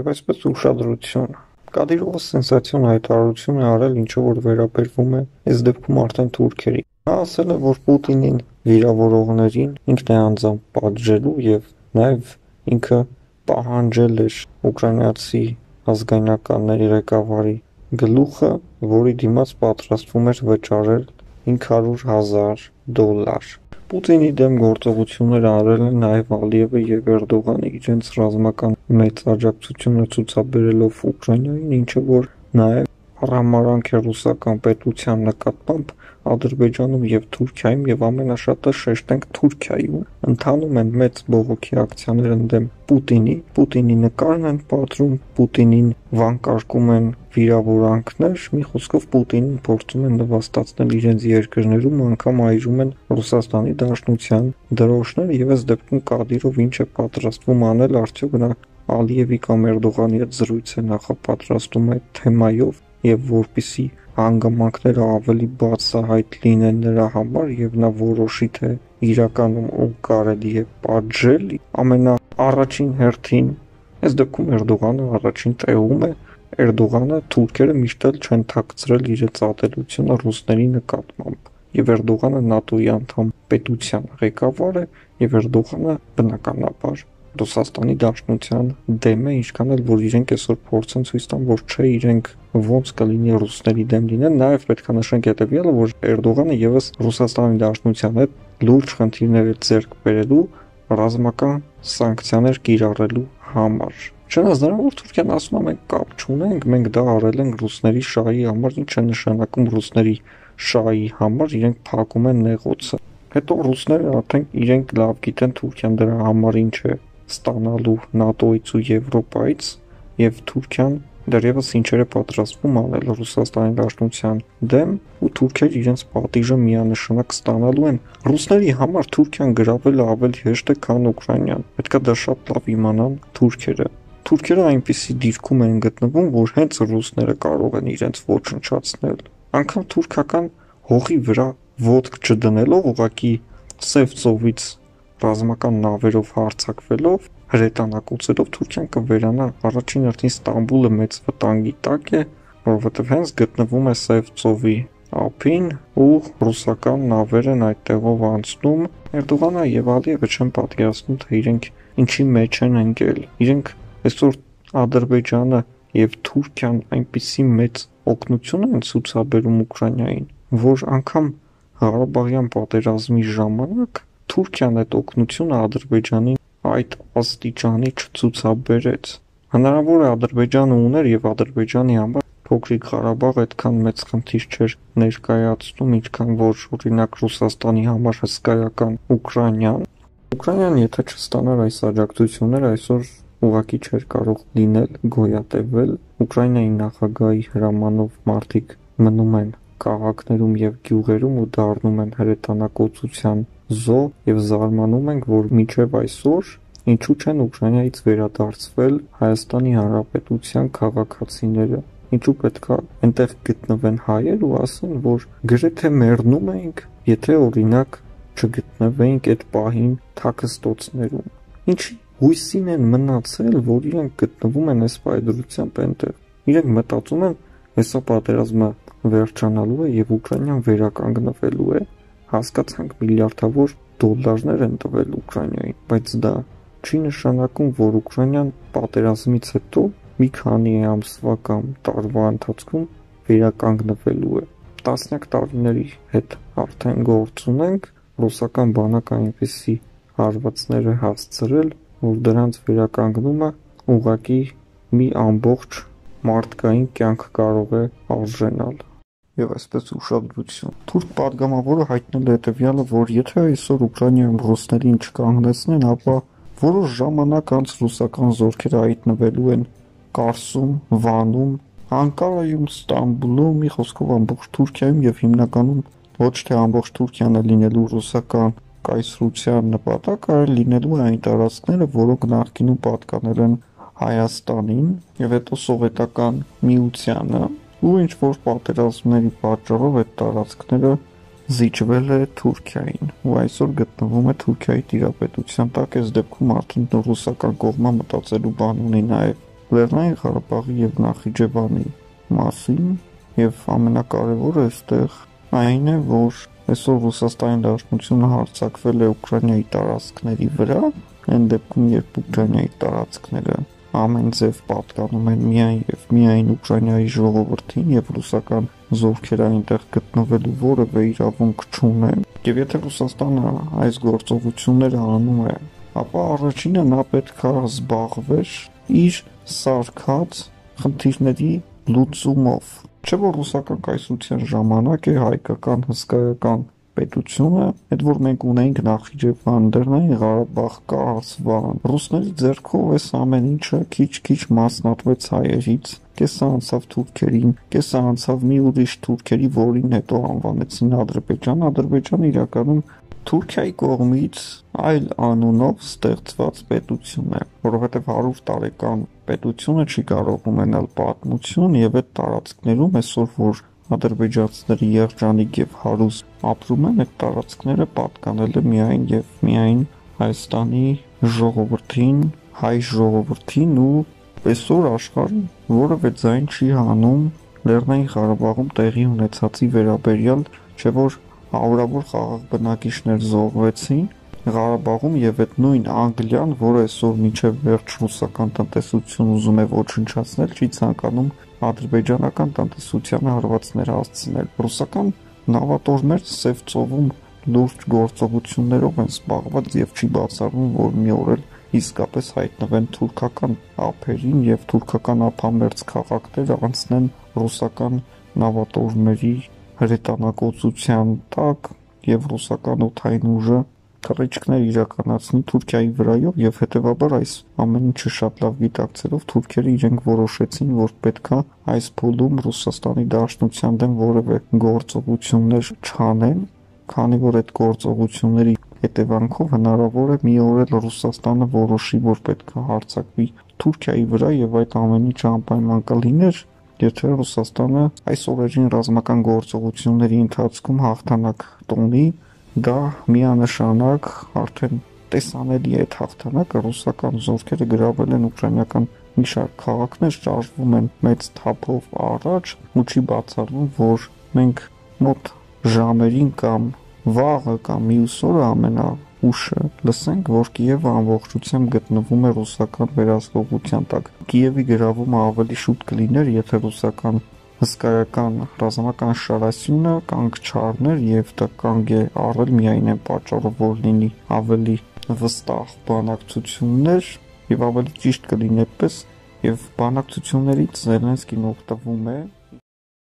եւ այսպես ուշադրություն Կադիրովը սենսացիոն հայտարարություն է արել ինչը որ վերաբերվում է այս դեպքում արդեն թուրքերի։ Նա ասել է, որ Պուտինին վիրավորողներին ինքն է անձամբ պատժելու եւ նաեւ ինքը պահանջել էր ուկրաինացի ազգայնականների ղեկավարի գլուխը, որի դիմաց պատրաստվում էր վճարել 500.000 դոլար։ Պուտինի դեմ գործողություններ արել են նաև Ալիևը եւ Էրդողանը իրենց ռազմական մեծ աջակցությունը ցուցաբերելով Ուկրաինային, ինչը որ նաև արհամարանք է ռուսական պետության նկատմամբ Ադրբեջանում եւ Թուրքիայում եւ ամենաշատը շեշտենք Թուրքիայում ընթանում են մեծ բողոքի ակցիաներ ընդդեմ Պուտինի, Պուտինի նկարն են պատրում, Պուտինին վանկարկում են վիրավորանքներ, մի խոսքով Պուտինին փորձում են նվաստացնել իրենց երկրներում, անգամ այրում են Ռուսաստանի Դաշնության դրոշներ եւ այս դեպքում Կադիրով ինչ է պատրաստվում անել, արդյոք նա Ալիևի կամ Էրդողանի հետ զրույց է նախապատրաստում այդ թեմայով եւ որպիսի հանգամանքները ավելի բացահայտ լինեն նրա համար եւ նա որոշի թե իրականում ով կարելի է պատժել ամենաառաջին հերթին այս դեպքում Էրդողանը առաջին տեղում է Էրդողանը թուրքերը միշտ էլ չեն ཐակցրել իրենց ատելությունը ռուսների նկատմամբ եւ Էրդողանը ՆԱՏՕ-ի անդամ պետության ղեկավար է եւ Էրդողանը բնականաբար Ռուսաստանի Դաշնության դեմ է, ինչքան էլ որ իրենք այսօր փորձեն ցույց տան, որ չէ, իրենք ոնց կլինի ռուսների դեմ լինեն, նաև պետք է նշենք հետևյալը, որ Էրդողանը եւս Ռուսաստանի Դաշնության հետ լուրջ խնդիրներ է ձեռք բերելու ռազմական սանկցիաներ կիրառելու համար։ Չնայած նրան, որ Թուրքիան ասում է մենք կապ չունենք, մենք դա արել ենք ռուսների շահի համար, ինչ է նշանակում ռուսների շահի համար, իրենք փակում են նեղոցը։ Հետո ռուսները արդեն իրենք լավ գիտեն Թուրքիան դրա համար ինչ է ստանալու ՆԱՏՕ-ից ու Եվրոպայից եւ Թուրքիան դեռևս ինչեր է պատրաստվում անել Ռուսաստանի Դաշնության դեմ ու Թուրքիան իրենց պատիժը միանշանակ ստանալու են։ Ռուսների համար Թուրքիան գրավելը ավելի հեշտ է, քան Ուկրաինան։ Պետքա դա շատ լավ իմանան թուրքերը։ Թուրքերը այնպիսի դիրքում են գտնվում, որ հենց ռուսները կարող են իրենց ոչնչացնել։ Անկամ թուրքական հողի վրա ոտք չդնելով ուղակի Սև ծովից ռազմական նավերով հարձակվելով հրետանակոծելով Թուրքիան կվերանա առաջին հերթին Ստամբուլը մեծ վտանգի տակ է, որովհետև հենց գտնվում է Սև ծովի ափին ու ռուսական նավեր են այդտեղով անցնում։ Էրդողանը եւ Ալիևը չեն պատկերացնում, թե իրենք ինչի մեջ են ընկել։ Իրենք այսօր Ադրբեջանը եւ Թուրքիան այնպիսի մեծ օգնություն են ցուցաբերում Ուկրաինային, որ անգամ Ղարաբաղյան պատերազմի ժամանակ Թուրքիան այդ օգնությունը Ադրբեջանին այդ աստիճանի չցուցաբերեց։ Հնարավոր է Ադրբեջանը ուներ եւ Ադրբեջանի համար փոքրիկ Ղարաբաղ այդքան մեծ խնդիր չէր ներկայացնում, ինչքան որ օրինակ Ռուսաստանի համար հսկայական Ուկրաինան։ Ուկրաինան եթե չստանար այս աջակցությունները, այսօր ուղակի չէր կարող լինել գոյատևել Ուկրաինայի նախագահի հրամանով մարդիկ մնում են քաղաքներում եւ գյուղերում ու դառնում են հրետանակոծության զոհ եւ զարմանում ենք, որ մինչեւ այսօր ինչու չեն Ուկրաինայից վերադարձվել Հայաստանի Հանրապետության քաղաքացիները։ Ինչու պետքա այնտեղ գտնվեն հայեր ու ասեն, որ գրեթե մեռնում ենք, եթե օրինակ չգտնվեինք այդ պահին թաքստոցներում։ Ինչ հույսին են մնացել, որ իրենք գտնվում են այս պայդրությամբ այնտեղ։ Իրենք մտածում են, հեսա պատերազմը վերջանալու է եւ Ուկրաինան վերականգնվելու է, հասկացանք միլիարդավոր դոլարներ են տվել Ուկրաինային, բայց դա չի նշանակում, որ Ուկրաինան պատերազմից հետո մի քանի ամսվա կամ տարվա ընթացքում վերականգնվելու է։ Տասնյակ տարիների հետ արդեն գործ ունենք, ռուսական բանակը այնպեսի հարվածներ է հասցրել, որ դրանց վերականգնումը ուղղակի մի ամբողջ մարդկային կյանք կարող է արժենալ եւ այսպես ուշադրություն։ Թուրք падգամավորը հայտնել է հետեւյալը, որ եթե այսօր Ուկրաինայում ռուսներին չկանգնեցնեն, ապա որոշ ժամանակ անց ռուսական զորքերը հայտնվելու են Կարսում, Վանում, Անկարայում, Ստամբուլում, մի խոսքով ամբողջ Թուրքիայում եւ հիմնականում ոչ թե ամբողջ Թուրքիան է լինելու ռուսական կայսրության նպատակը, այլ լինելու է այն տարածքները, որոնք նախկինում պատկանել են Հայաստանին եւ հետո սովետական միությանը ու ինչ որ պատերազմների պատճառով այդ տարածքները զիջվել է Թուրքիային ու այսօր գտնվում է Թուրքիայի տիրապետության տակ այս դեպքում արդեն ռուսական կողմը մտածելու բան ունի նաև Լեռնային Ղարաբաղի եւ Նախիջևանի մասին եւ ամենակարևորը այստեղ այն է, որ այսօր Ռուսաստանի Դաշնությունը հարձակվել է Ուկրաինայի տարածքների վրա, այն դեպքում, երբ Ուկրաինայի տարածքները ամեն ձև պատկանում են միայն եւ միայն Ուկրաինայի ժողովրդին եւ ռուսական զորքերը այնտեղ գտնվելու որևէ իրավունք չունեն։ Եվ եթե Ռուսաստանը այս գործողությունները անում է, ապա առաջինը նա պետք է զբաղվեր իր սարկած խնդիրների լուծումով։ Չէ որ ռուսական կայսրության ժամանակ է հայկական հսկայական պետությունը, այդ որ մենք ունենք Նախիջևան, Լեռնային Ղարաբաղ, Կարասվան, ռուսների ձեռքով այս ամեն ինչը քիչ-քիչ մասնատվեց հայերից, կեսը անցավ թուրքերին, կեսը անցավ մի ուրիշ թուրքերի, որին հետո անվանեցին Ադրբեջան, Ադրբեջանը իրականում Թուրքիայի կողմից այլ անունով ստեղծված պետություն է, որովհետև 100 տարեկան պետությունը չի կարող ունենալ պատմություն եւ այդ տարածքներում այսօր որ ադրբեջանցիների երջանիկ եւ հարուստ ապրում են, այդ տարածքները պատկանել է միայն եւ միայն Հայաստանի ժողովրդին, հայ ժողովրդին ու այսօր աշխարհում որևէ ձայն չի հանում Լեռնային Ղարաբաղում տեղի ունեցածի վերաբերյալ, չէ որ հարյուրավոր խաղաղ բնակիչներ զոհվեցին Ղարաբաղում եւ այդ նույն Անգլիան, որը այսօր միջև վերջ ռուսական տնտեսություն ուզում է ոչնչացնել, չի ցանկանում ադրբեջանական տնտեսությանը հարվածներ հասցնել։ Ռուսական նավատորմեր Սև ծովում լուրջ գործողություններով են զբաղված եւ չի բացառվում, որ մի օր էլ իսկապես հայտնվեն թուրքական ափերին եւ թուրքական ափամերձ քաղաքներ անցնեն ռուսական նավատորմերի հրետանակոծության տակ եւ ռուսական օթային ուժը թռիչքներ իրականացնի Թուրքիայի վրայով եւ հետեւաբար այս ամեն ինչը շատ լավ գիտակցելով թուրքերը իրենք որոշեցին, որ պետքա այս փուլում Ռուսաստանի Դաշնության դեմ որևէ գործողություններ չանեն, քանի որ այդ գործողությունների հետևանքով հնարավոր է մի օր էլ Ռուսաստանը որոշի, որ պետքա հարձակվի Թուրքիայի վրա եւ այդ ամեն ինչը անպայման կլիներ, եթե Ռուսաստանը այս օրերին ռազմական գործողությունների ընթացքում հաղթանակ տոնի դա միանշանակ արդեն տեսանելի է հաղթանակը ռուսական զորքերը գրավել են ուկրաինական մի շարք քաղաքներ շարժվում են մեծ թափով առաջ ու չի բացառվում որ մենք մոտ ժամերին կամ վաղը կամ մյուս օրը ամենա ուշը լսենք, որ Կիևը ամբողջությամբ գտնվում է ռուսական վերահսկողության տակ։ Կիևի գրավումը ավելի շուտ կլիներ, եթե ռուսական հսկայական ռազմական շարասյունը կանգ չառներ եւ դա կանգ է առել միայն այն պատճառով, որ լինի ավելի վստահ բանակցություններ եւ ավելի ճիշտ կլինի այդպես եւ բանակցություններից Զելենսկին օգտվում է